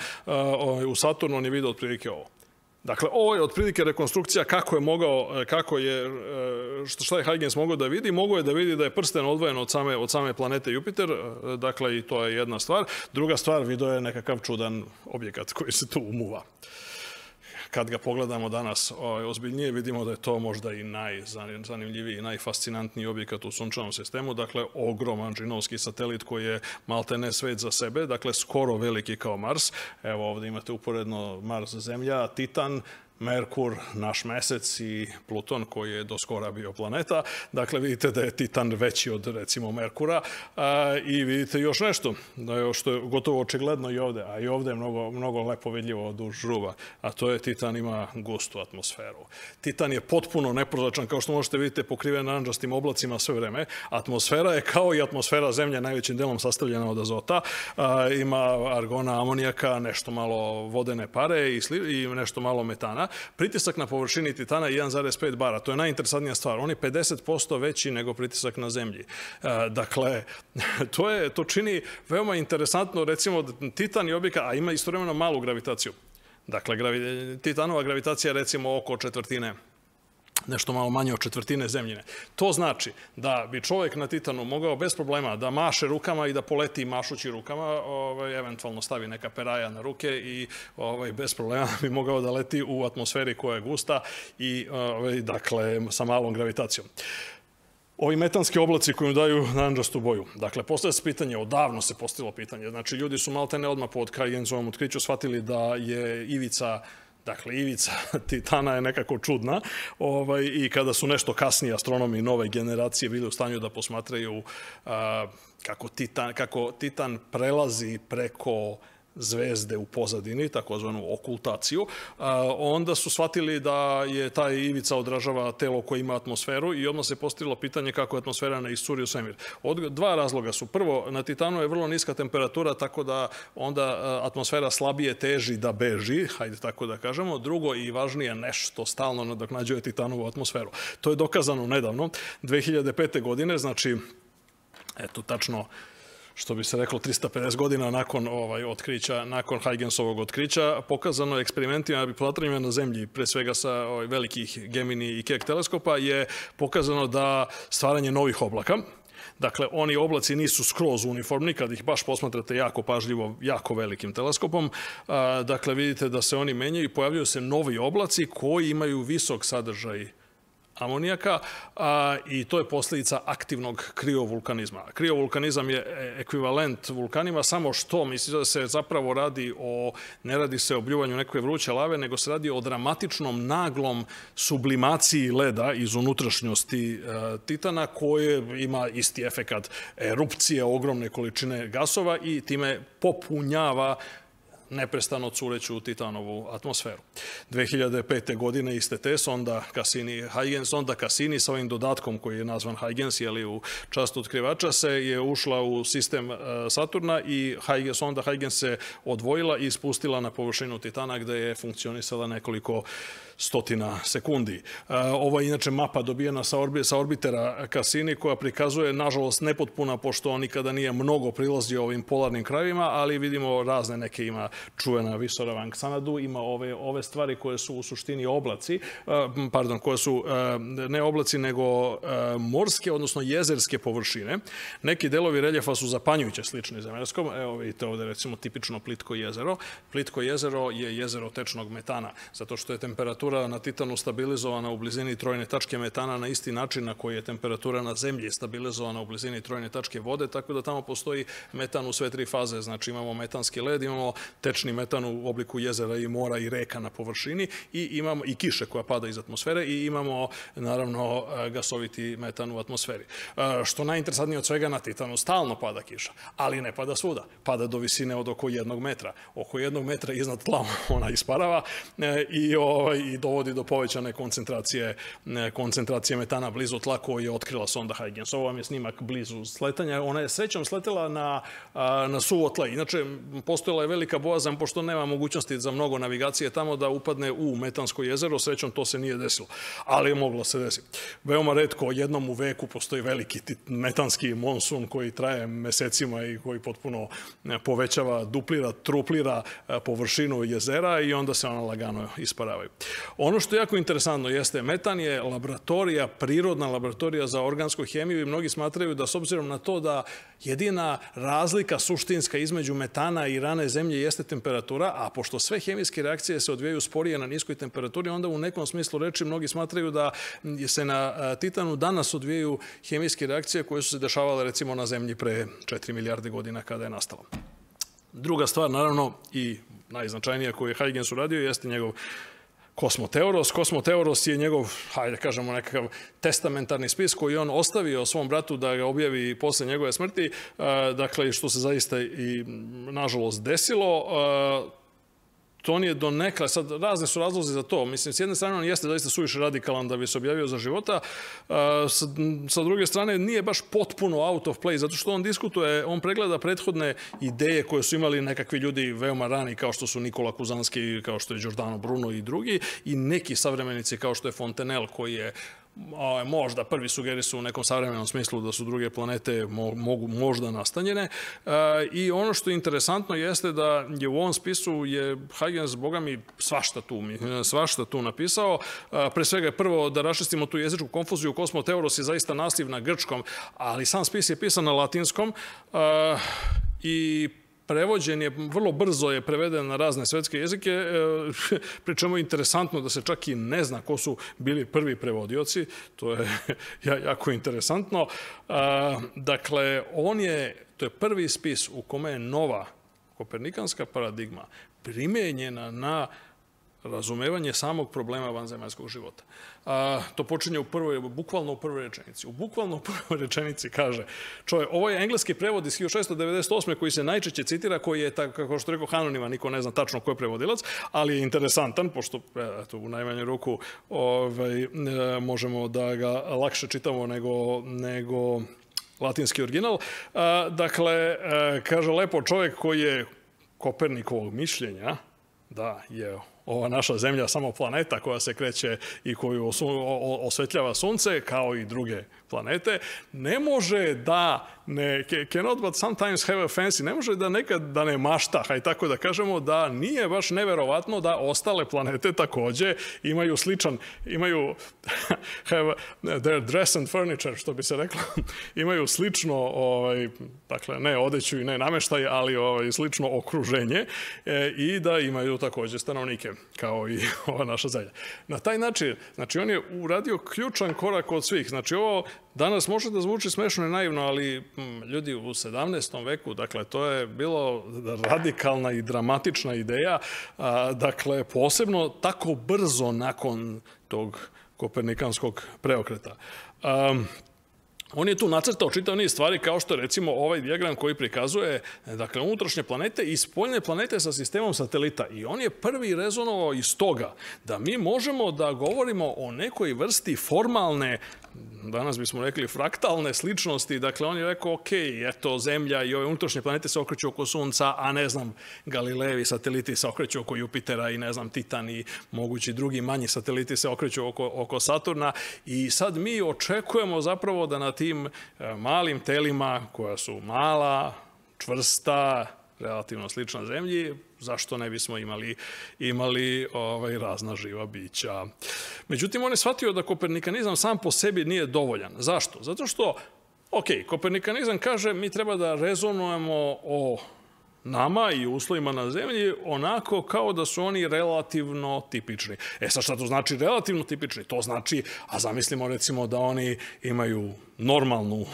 u Saturnu on je vidio otprilike ovo. Dakle, ovo je otprilike rekonstrukcija kako je mogao, e, kako je, e, šta je Huygens mogao da vidi. Mogao je da vidi da je prsten odvojen od same, od same planete Jupiter, e, dakle i to je jedna stvar. Druga stvar, video je nekakav čudan objekat koji se tu umuva kad ga pogledamo danas ovaj, ozbiljnije, vidimo da je to možda i najzanimljiviji i najfascinantniji objekat u sunčanom sistemu, dakle ogroman džinovski satelit koji je malte ne svet za sebe, dakle skoro veliki kao Mars. Evo ovde imate uporedno Mars Zemlja, Titan, Merkur, naš mesec i Pluton koji je do skora bio planeta. Dakle, vidite da je Titan veći od recimo Merkura i vidite još nešto, da je, što je gotovo očigledno i ovde, a i ovde je mnogo, mnogo lepo vidljivo od žruba, a to je Titan ima gustu atmosferu. Titan je potpuno neprozračan, kao što možete vidite, pokriven naranđastim oblacima sve vreme. Atmosfera je kao i atmosfera Zemlje najvećim delom sastavljena od azota. Ima argona, amonijaka, nešto malo vodene pare i, i nešto malo metana. Pritisak na površini Titana je 1,5 bara. To je najinteresantnija stvar. On je 50% veći nego pritisak na zemlji. E, dakle, <laughs> to, je, to čini veoma interesantno, recimo, Titan je objeka, a ima istovremeno malu gravitaciju. Dakle, gravi, Titanova gravitacija je recimo oko četvrtine nešto malo manje od četvrtine zemljine. To znači da bi čovjek na Titanu mogao bez problema da maše rukama i da poleti mašući rukama, ovaj, eventualno stavi neka peraja na ruke i ovaj, bez problema bi mogao da leti u atmosferi koja je gusta i ovaj, dakle sa malom gravitacijom. Ovi metanski oblaci koji mu daju naranđastu boju. Dakle, postoje se pitanje, odavno se postilo pitanje. Znači, ljudi su malte ne odmah pod Kajenzovom otkriću shvatili da je ivica Dakle, ivica <laughs> Titana je nekako čudna ovaj, i kada su nešto kasnije astronomi nove generacije bili u stanju da posmatraju a, kako, Titan, kako Titan prelazi preko zvezde u pozadini, takozvanu okultaciju, onda su shvatili da je taj ivica odražava telo koje ima atmosferu i odmah se postavilo pitanje kako je atmosfera na iscuri u svemir. Od, dva razloga su. Prvo, na Titanu je vrlo niska temperatura, tako da onda atmosfera slabije teži da beži, hajde tako da kažemo. Drugo i važnije, nešto stalno nadoknađuje Titanovu atmosferu. To je dokazano nedavno, 2005. godine, znači, eto, tačno što bi se reklo 350 godina nakon ovaj otkrića, nakon Huygensovog otkrića, pokazano eksperimentima i platranjima na zemlji, pre svega sa ovaj, velikih Gemini i Keck teleskopa, je pokazano da stvaranje novih oblaka, Dakle, oni oblaci nisu skroz uniformni, kad ih baš posmatrate jako pažljivo, jako velikim teleskopom. Dakle, vidite da se oni menjaju i pojavljaju se novi oblaci koji imaju visok sadržaj amonijaka a, i to je posljedica aktivnog kriovulkanizma. Kriovulkanizam je e, ekvivalent vulkanima, samo što misli da se zapravo radi o, ne radi se o bljuvanju neke vruće lave, nego se radi o dramatičnom naglom sublimaciji leda iz unutrašnjosti a, e, Titana koje ima isti efekat erupcije ogromne količine gasova i time popunjava neprestano cureću Titanovu atmosferu. 2005. godine iste te sonda Cassini-Huygens, sonda Cassini sa ovim dodatkom koji je nazvan Huygens, jeli u čast otkrivača, se je ušla u sistem e, Saturna i Huygens, sonda Huygens se odvojila i spustila na površinu Titana gde je funkcionisala nekoliko stotina sekundi. E, Ova je inače mapa dobijena sa, orbi, sa orbitera Cassini koja prikazuje, nažalost, nepotpuna pošto on nikada nije mnogo prilazio ovim polarnim krajevima, ali vidimo razne neke ima čuvena Visora Van Xanadu, ima ove, ove stvari koje su u suštini oblaci, e, pardon, koje su e, ne oblaci nego morske, odnosno jezerske površine. Neki delovi reljefa su zapanjujuće slični zemaljskom. Evo vidite ovde recimo tipično plitko jezero. Plitko jezero je jezero tečnog metana, zato što je temperatura temperatura na Titanu stabilizovana u blizini trojne tačke metana na isti način na koji je temperatura na zemlji stabilizovana u blizini trojne tačke vode, tako da tamo postoji metan u sve tri faze. Znači imamo metanski led, imamo tečni metan u obliku jezera i mora i reka na površini i imamo i kiše koja pada iz atmosfere i imamo naravno gasoviti metan u atmosferi. Što najinteresantnije od svega na Titanu stalno pada kiša, ali ne pada svuda. Pada do visine od oko jednog metra. Oko jednog metra iznad tla ona isparava e, i, ovaj, i dovodi do povećane koncentracije, e, koncentracije metana blizu tla koji je otkrila sonda Huygens. Ovo vam je snimak blizu sletanja. Ona je srećom sletela na, na suvo tla. Inače, postojala je velika bojazan, pošto nema mogućnosti za mnogo navigacije tamo da upadne u metansko jezero. Srećom, to se nije desilo. Ali je moglo se desiti. Veoma redko, jednom u veku postoji veliki metanski monsun koji traje mesecima i koji potpuno e, povećava, duplira, truplira površinu jezera i onda se ona lagano isparavaju. Ono što je jako interesantno jeste, metan je laboratorija, prirodna laboratorija za organsku hemiju i mnogi smatraju da s obzirom na to da jedina razlika suštinska između metana i rane zemlje jeste temperatura, a pošto sve hemijske reakcije se odvijaju sporije na niskoj temperaturi, onda u nekom smislu reči mnogi smatraju da se na Titanu danas odvijaju hemijske reakcije koje su se dešavale recimo na zemlji pre 4 milijarde godina kada je nastalo. Druga stvar, naravno, i najznačajnija koju je Huygens uradio, jeste njegov Kosmoteoros. Kosmoteoros je njegov, hajde kažemo, nekakav testamentarni spis koji on ostavio svom bratu da ga objavi posle njegove smrti, dakle, što se zaista i, nažalost, desilo to on je do nekla, sad razne su razlozi za to. Mislim, s jedne strane on jeste zaista suviše radikalan da bi se objavio za života, sa, sa druge strane nije baš potpuno out of place, zato što on diskutuje, on pregleda prethodne ideje koje su imali nekakvi ljudi veoma rani, kao što su Nikola Kuzanski, kao što je Giordano Bruno i drugi, i neki savremenici kao što je Fontenelle, koji je možda prvi sugerisu u nekom savremenom smislu da su druge planete mogu možda nastanjene. E, I ono što je interesantno jeste da je u ovom spisu je Huygens, boga mi, svašta tu, svašta tu napisao. E, pre svega je prvo da rašestimo tu jezičku konfuziju. Kosmoteoros je zaista naslov na grčkom, ali sam spis je pisan na latinskom e, i prevođen je, vrlo brzo je preveden na razne svetske jezike, e, <laughs> pri čemu je interesantno da se čak i ne zna ko su bili prvi prevodioci, to je <laughs> jako interesantno. Dakle, on je, to je prvi spis u kome je nova kopernikanska paradigma primenjena na razumevanje samog problema vanzemaljskog života. To počinje u prvoj, bukvalno u prvoj rečenici. U bukvalno u prvoj rečenici kaže čovjek, ovo je engleski prevod iz 1698. koji se najčešće citira, koji je, kako što rekao, anonima, niko ne zna tačno ko je prevodilac, ali je interesantan, pošto eto, u najmanju ruku ovaj, e, možemo da ga lakše čitamo nego, nego latinski original. Dakle, e, kaže lepo čovjek koji je Kopernikovog mišljenja, da je ova naša zemlja samo planeta koja se kreće i koju osvetljava sunce, kao i druge planete, ne može da ne, cannot but sometimes have a fancy, ne može da nekad da ne mašta, haj tako da kažemo, da nije baš neverovatno da ostale planete takođe imaju sličan, imaju <laughs> have their dress and furniture, što bi se reklo, <laughs> imaju slično, ovaj, dakle, ne odeću i ne nameštaj, ali ovaj, slično okruženje e, i da imaju takođe stanovnike, kao i <laughs> ova naša zemlja. Na taj način, znači, on je uradio ključan korak od svih. Znači, ovo Danas može da zvuči smešno i naivno, ali hm, ljudi u 17. veku, dakle, to je bilo radikalna i dramatična ideja, a, dakle, posebno tako brzo nakon tog kopernikanskog preokreta. Um, On je tu nacrtao čitav niz stvari kao što je recimo ovaj dijagram koji prikazuje dakle, unutrašnje planete i spoljne planete sa sistemom satelita. I on je prvi rezonovao iz toga da mi možemo da govorimo o nekoj vrsti formalne danas bismo rekli fraktalne sličnosti, dakle on je rekao, ok, eto, Zemlja i ove unutrašnje planete se okreću oko Sunca, a ne znam, Galilejevi sateliti se okreću oko Jupitera i ne znam, Titan i mogući drugi manji sateliti se okreću oko, oko Saturna. I sad mi očekujemo zapravo da na tim e, malim telima koja su mala, čvrsta, relativno slična zemlji, zašto ne bismo imali, imali ovaj, razna živa bića. Međutim, on je shvatio da kopernikanizam sam po sebi nije dovoljan. Zašto? Zato što, ok, kopernikanizam kaže mi treba da rezonujemo o nama i uslovima na zemlji onako kao da su oni relativno tipični. E sad šta to znači relativno tipični? To znači, a zamislimo recimo da oni imaju normalnu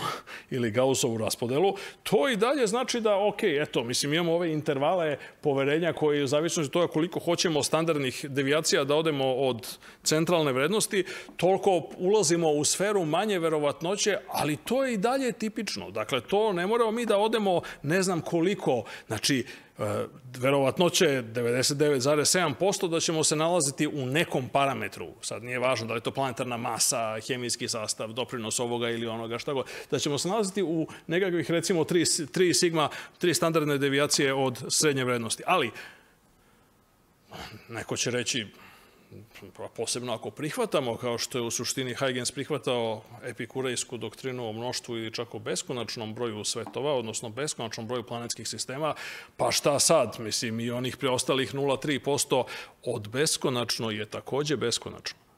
ili Gaussovu raspodelu, to i dalje znači da, ok, eto, mislim, imamo ove intervale poverenja koje je zavisno od toga koliko hoćemo standardnih devijacija da odemo od centralne vrednosti, toliko ulazimo u sferu manje verovatnoće, ali to je i dalje tipično. Dakle, to ne moramo mi da odemo ne znam koliko, znači, E, verovatnoće 99,7% da ćemo se nalaziti u nekom parametru. Sad nije važno da li je to planetarna masa, hemijski sastav, doprinos ovoga ili onoga, šta god. Da ćemo se nalaziti u nekakvih, recimo, 3, 3 sigma, 3 standardne devijacije od srednje vrednosti. Ali, neko će reći, posebno ako prihvatamo, kao što je u suštini Huygens prihvatao epikurejsku doktrinu o mnoštvu ili čak o beskonačnom broju svetova, odnosno beskonačnom broju planetskih sistema, pa šta sad? Mislim, i onih preostalih 0,3% od beskonačno je takođe beskonačno.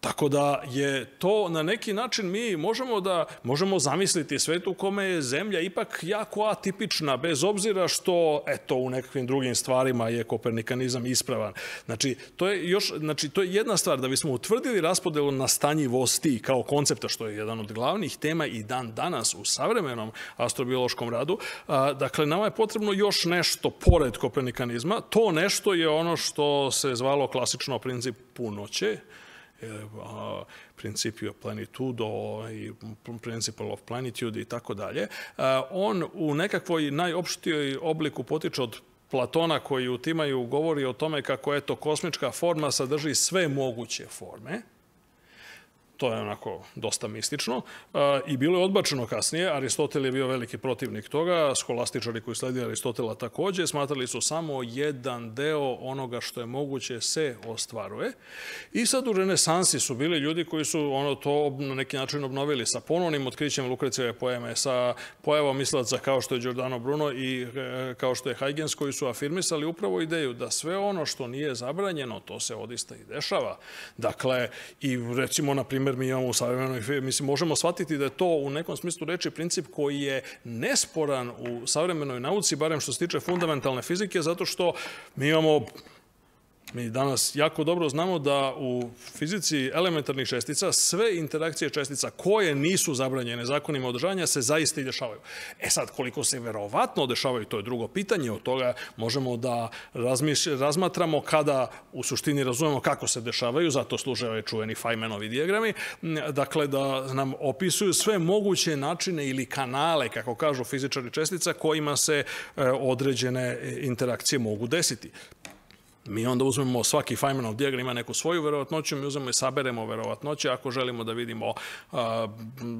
Tako da je to na neki način mi možemo da možemo zamisliti svet u kome je zemlja ipak jako atipična bez obzira što eto u nekakvim drugim stvarima je kopernikanizam ispravan. Znači to je još znači to je jedna stvar da bismo utvrdili raspodelu nastanjivosti kao koncepta što je jedan od glavnih tema i dan danas u savremenom astrobiološkom radu. A, dakle nama je potrebno još nešto pored kopernikanizma. To nešto je ono što se zvalo klasično princip punoće principio plenitudo i principle of plenitude i tako dalje, on u nekakvoj najopštijoj obliku potiče od Platona koji u Timaju govori o tome kako eto kosmička forma sadrži sve moguće forme, to je onako dosta mistično. I bilo je odbačeno kasnije, Aristotel je bio veliki protivnik toga, skolastičari koji sledi Aristotela takođe, smatrali su samo jedan deo onoga što je moguće se ostvaruje. I sad u renesansi su bili ljudi koji su ono to na neki način obnovili sa ponovnim otkrićem Lukrecijeve poeme, sa pojavom mislaca kao što je Giordano Bruno i e, kao što je Huygens, koji su afirmisali upravo ideju da sve ono što nije zabranjeno, to se odista i dešava. Dakle, i recimo, na primjer, primer mi imamo u savremenoj, mislim, možemo shvatiti da je to u nekom smislu reči princip koji je nesporan u savremenoj nauci, barem što se tiče fundamentalne fizike, zato što mi imamo Mi danas jako dobro znamo da u fizici elementarnih čestica sve interakcije čestica koje nisu zabranjene zakonima održavanja se zaista i dešavaju. E sad, koliko se verovatno dešavaju, to je drugo pitanje. Od toga možemo da razmatramo kada u suštini razumemo kako se dešavaju, zato služe ove čuveni Feynmanovi dijagrami, dakle da nam opisuju sve moguće načine ili kanale, kako kažu fizičari čestica, kojima se e, određene interakcije mogu desiti. Mi onda uzmemo svaki Feynmanov dijagram ima neku svoju verovatnoću, mi uzmemo i saberemo verovatnoće ako želimo da vidimo a,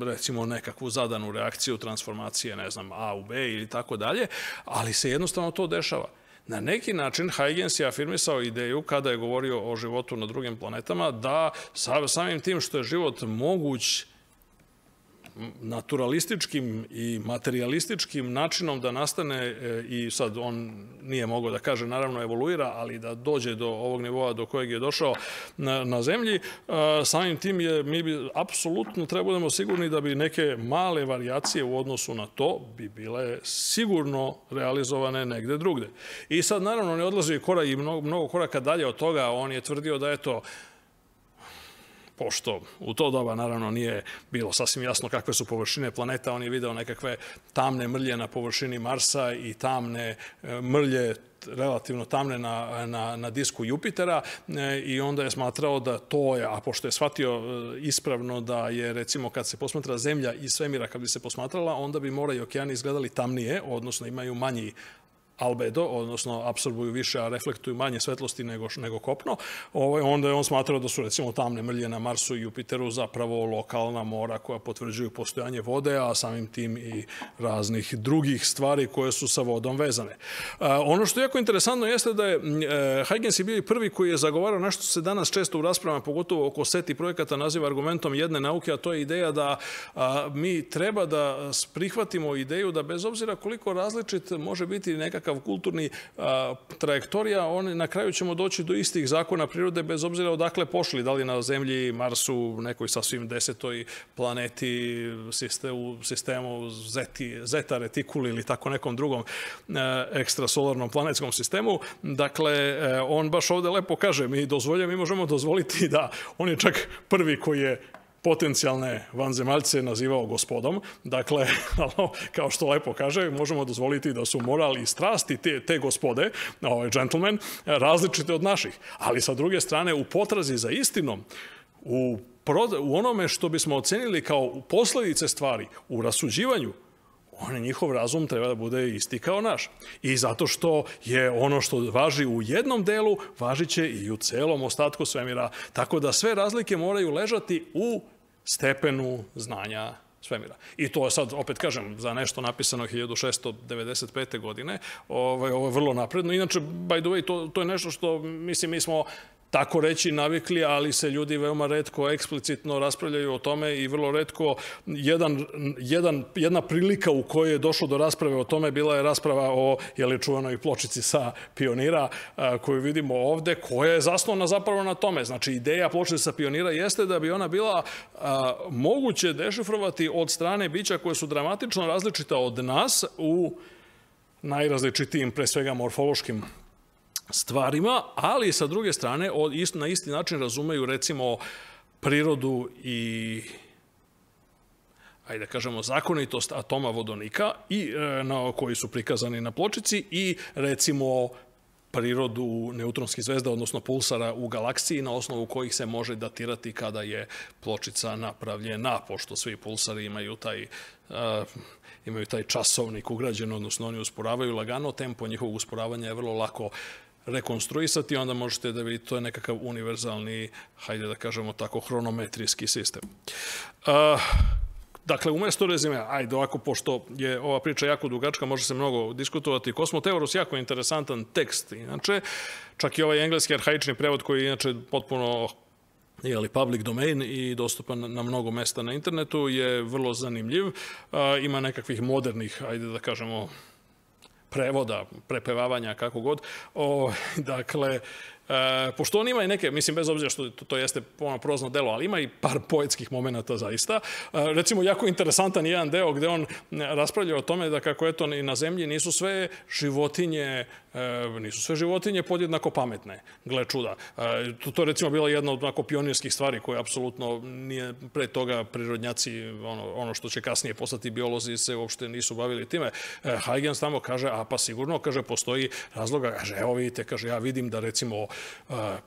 recimo nekakvu zadanu reakciju transformacije, ne znam, A u B ili tako dalje, ali se jednostavno to dešava. Na neki način Huygens je afirmisao ideju kada je govorio o životu na drugim planetama da samim tim što je život moguć naturalističkim i materialističkim načinom da nastane e, i sad on nije mogao da kaže naravno evoluira, ali da dođe do ovog nivoa do kojeg je došao na, na zemlji, e, samim tim je mi bi apsolutno trebamo sigurni da bi neke male varijacije u odnosu na to bi bile sigurno realizovane negde drugde. I sad naravno on je odlazi korak i mnogo, mnogo koraka dalje od toga, on je tvrdio da eto pošto u to doba naravno nije bilo sasvim jasno kakve su površine planeta, on je video nekakve tamne mrlje na površini Marsa i tamne e, mrlje relativno tamne na, na, na disku Jupitera e, i onda je smatrao da to je, a pošto je shvatio e, ispravno da je recimo kad se posmatra Zemlja iz svemira kad bi se posmatrala, onda bi mora i okeani izgledali tamnije, odnosno imaju manji albedo, odnosno apsorbuju više, a reflektuju manje svetlosti nego, nego kopno, ovaj, onda je on smatrao da su recimo tamne mrlje na Marsu i Jupiteru zapravo lokalna mora koja potvrđuju postojanje vode, a samim tim i raznih drugih stvari koje su sa vodom vezane. A, ono što je jako interesantno jeste da je e, Huygens je bio i prvi koji je zagovarao nešto se danas često u raspravama, pogotovo oko seti projekata, naziva argumentom jedne nauke, a to je ideja da a, mi treba da prihvatimo ideju da bez obzira koliko različit može biti nekakav nekakav kulturni trajektorija, on, na kraju ćemo doći do istih zakona prirode bez obzira odakle pošli, da li na Zemlji, Marsu, nekoj sasvim desetoj planeti, sistemu, sistemu Zeti, Zeta retikuli ili tako nekom drugom a, ekstrasolarnom planetskom sistemu. Dakle, e, on baš ovde lepo kaže, mi dozvoljamo, mi možemo dozvoliti da on je čak prvi koji je potencijalne vanzemaljce nazivao gospodom. Dakle, <laughs> kao što lepo kaže, možemo dozvoliti da su moral i strasti te, te gospode, ovaj gentleman, različite od naših. Ali sa druge strane, u potrazi za istinom, u, u onome što bismo ocenili kao posledice stvari, u rasuđivanju, on, njihov razum treba da bude isti kao naš. I zato što je ono što važi u jednom delu, važit će i u celom ostatku svemira. Tako da sve razlike moraju ležati u stepenu znanja svemira. I to je sad, opet kažem, za nešto napisano 1695. godine, ovaj, ovo je vrlo napredno. Inače, by the way, to, to je nešto što, mislim, mi smo tako reći navikli, ali se ljudi veoma redko eksplicitno raspravljaju o tome i vrlo redko jedan, jedan, jedna prilika u kojoj je došlo do rasprave o tome bila je rasprava o jeli, čuvanoj pločici sa pionira a, koju vidimo ovde, koja je zasnovana zapravo na tome. Znači, ideja pločice sa pionira jeste da bi ona bila a, moguće dešifrovati od strane bića koje su dramatično različita od nas u najrazličitijim, pre svega morfološkim stvarima, ali sa druge strane na isti način razumeju recimo prirodu i ajde da kažemo, zakonitost atoma vodonika i, e, na, koji su prikazani na pločici i recimo prirodu neutronskih zvezda, odnosno pulsara u galaksiji, na osnovu kojih se može datirati kada je pločica napravljena, pošto svi pulsari imaju taj uh, imaju taj časovnik ugrađen, odnosno oni usporavaju lagano, tempo njihovog usporavanja je vrlo lako rekonstruisati, onda možete da vidite, to je nekakav univerzalni, hajde da kažemo tako, hronometrijski sistem. Uh, Dakle, umesto rezime, ajde ovako, pošto je ova priča jako dugačka, može se mnogo diskutovati. Kosmoteoros, jako interesantan tekst, inače, čak i ovaj engleski arhaični prevod koji je inače potpuno je li public domain i dostupan na mnogo mesta na internetu, je vrlo zanimljiv. ima nekakvih modernih, ajde da kažemo, prevoda, prepevavanja, kako god. O, dakle, E, pošto on ima i neke, mislim, bez obzira što to, to jeste ono prozno delo, ali ima i par poetskih momenta zaista. E, recimo, jako interesantan jedan deo gde on raspravlja o tome da kako eto i na zemlji nisu sve životinje e, nisu sve životinje podjednako pametne. Gle čuda. E, to, to recimo bila jedna od onako pionirskih stvari koje apsolutno nije pre toga prirodnjaci, ono, ono što će kasnije postati biolozi, se uopšte nisu bavili time. E, Huygens tamo kaže, a pa sigurno, kaže, postoji razloga, kaže, evo vidite, kaže, ja vidim da recimo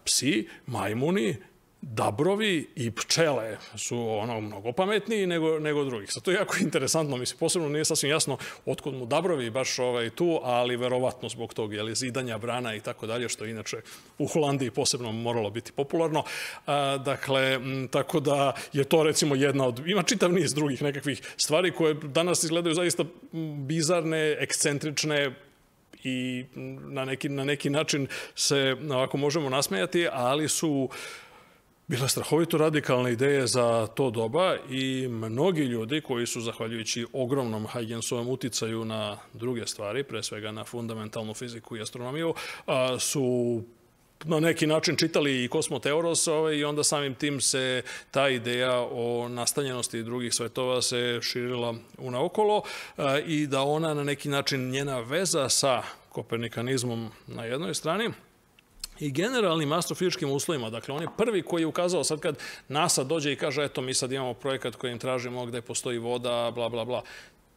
psi, majmuni, dabrovi i pčele su ono mnogo pametniji nego, nego drugih. Sad to je jako interesantno, mislim, posebno nije sasvim jasno otkud mu dabrovi baš ovaj, tu, ali verovatno zbog tog jeli, zidanja brana i tako dalje, što inače u Holandiji posebno moralo biti popularno. A, dakle, m, tako da je to recimo jedna od, ima čitav niz drugih nekakvih stvari koje danas izgledaju zaista bizarne, ekscentrične, i na neki, na neki način se ovako možemo nasmejati, ali su bila strahovito radikalne ideje za to doba i mnogi ljudi koji su, zahvaljujući ogromnom Huygensovom uticaju na druge stvari, pre svega na fundamentalnu fiziku i astronomiju, su na neki način čitali i Kosmoteoros ovaj, i onda samim tim se ta ideja o nastanjenosti drugih svetova se širila unaokolo i da ona na neki način njena veza sa kopernikanizmom na jednoj strani, i generalnim astrofizičkim uslovima. Dakle, on je prvi koji je ukazao sad kad NASA dođe i kaže eto mi sad imamo projekat kojim tražimo gde postoji voda, bla, bla, bla.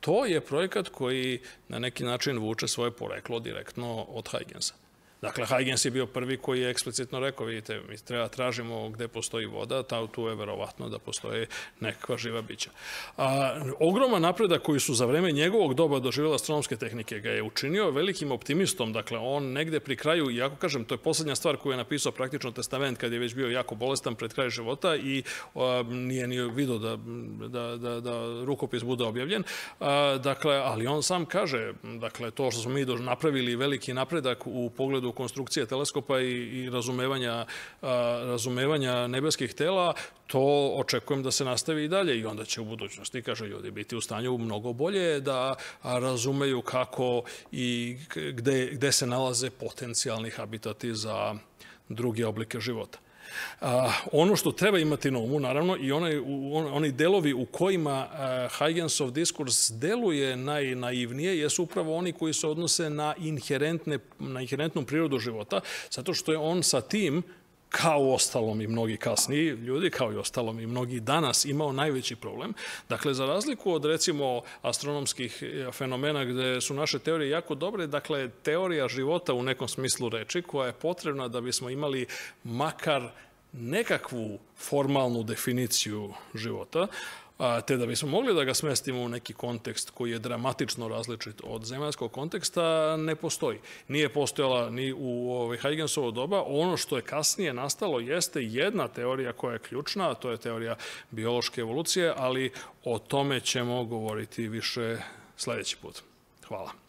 To je projekat koji na neki način vuče svoje poreklo direktno od Huygensa. Dakle, Huygens je bio prvi koji je eksplicitno rekao, vidite, mi treba tražimo gde postoji voda, ta, tu je verovatno da postoje nekakva živa bića. A, ogroman napredak koji su za vreme njegovog doba doživjela astronomske tehnike ga je učinio velikim optimistom, dakle, on negde pri kraju, i ako kažem, to je poslednja stvar koju je napisao praktično testament kad je već bio jako bolestan pred kraj života i a, nije ni vidio da, da, da, da rukopis bude objavljen. A, dakle, ali on sam kaže, dakle, to što smo mi napravili veliki napredak u pogledu konstrukcije teleskopa i, i razumevanja, razumevanja nebeskih tela, to očekujem da se nastavi i dalje i onda će u budućnosti, kaže ljudi, biti u stanju mnogo bolje da razumeju kako i gde, gde se nalaze potencijalni habitati za druge oblike života. A, ono što treba imati na umu, naravno, i onaj, on, oni delovi u kojima a, Huygensov diskurs deluje najnaivnije, jesu upravo oni koji se odnose na, inherentne, na inherentnu prirodu života, zato što je on sa tim kao ostalom i mnogi kasniji ljudi, kao i ostalom i mnogi danas imao najveći problem. Dakle, za razliku od recimo astronomskih e, fenomena gde su naše teorije jako dobre, dakle, teorija života u nekom smislu reči koja je potrebna da bismo imali makar nekakvu formalnu definiciju života, te da bismo mogli da ga smestimo u neki kontekst koji je dramatično različit od zemaljskog konteksta, ne postoji. Nije postojala ni u ovaj, Huygensovo doba. Ono što je kasnije nastalo jeste jedna teorija koja je ključna, a to je teorija biološke evolucije, ali o tome ćemo govoriti više sledeći put. Hvala.